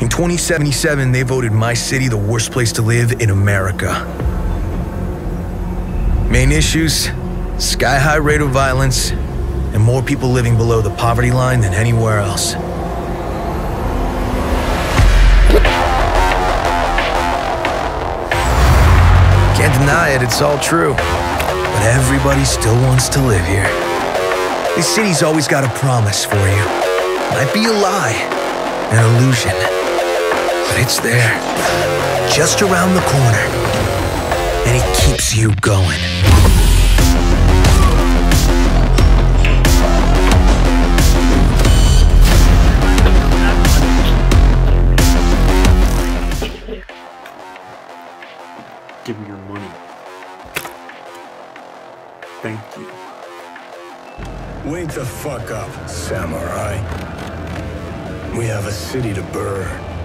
In 2077, they voted my city the worst place to live in America. Main issues sky high rate of violence, and more people living below the poverty line than anywhere else. Can't deny it, it's all true. But everybody still wants to live here. This city's always got a promise for you. Might be a lie, an illusion. But it's there, just around the corner. And it keeps you going. Give me your money. Thank you. Wake the fuck up, samurai. We have a city to burn.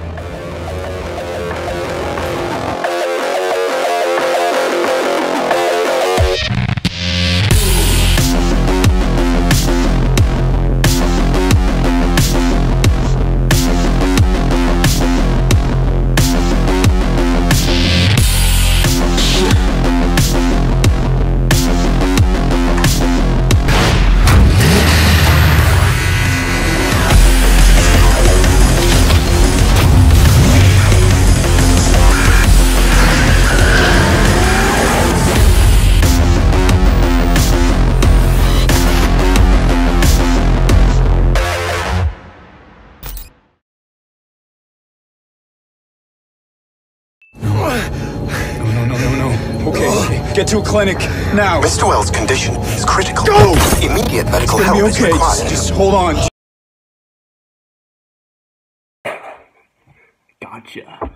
Get to a clinic now. Mr. Wells' condition is critical. Go! Immediate medical It's help gonna be is okay. required. Just, just hold on. Gotcha.